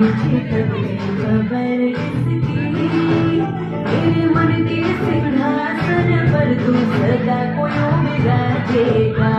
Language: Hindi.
मुझे कभी खबर किसकी मेरे मन के सिंहासन पर तू सदा कोई बिराजेगा